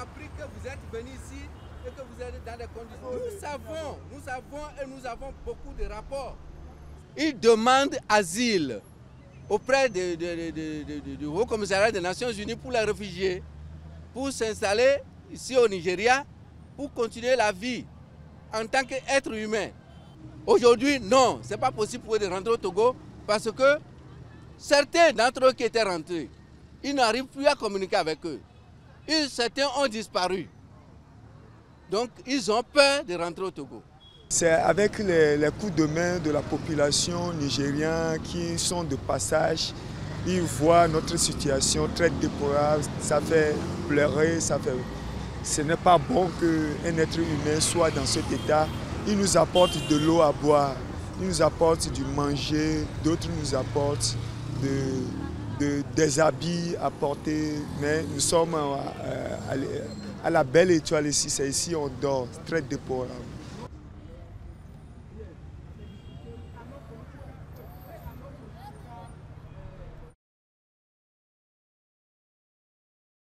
appris que vous êtes venu ici et que vous êtes dans des conditions. Nous savons, nous savons et nous avons beaucoup de rapports. Ils demandent asile auprès du Haut Commissariat des Nations Unies pour les réfugiés, pour s'installer ici au Nigeria, pour continuer la vie en tant qu'être humain. Aujourd'hui, non, ce n'est pas possible pour eux de rentrer au Togo parce que certains d'entre eux qui étaient rentrés, ils n'arrivent plus à communiquer avec eux. Certains ont disparu. Donc, ils ont peur de rentrer au Togo. C'est avec les, coups de main de la population nigérienne qui sont de passage. Ils voient notre situation très déplorable, ça fait pleurer, ça fait... Ce n'est pas bon qu'un être humain soit dans cet état. Ils nous apportent de l'eau à boire, ils nous apportent du manger, d'autres nous apportent des habits à porter. Mais nous sommes à, à la belle étoile ici, c'est ici on dort, très déplorable.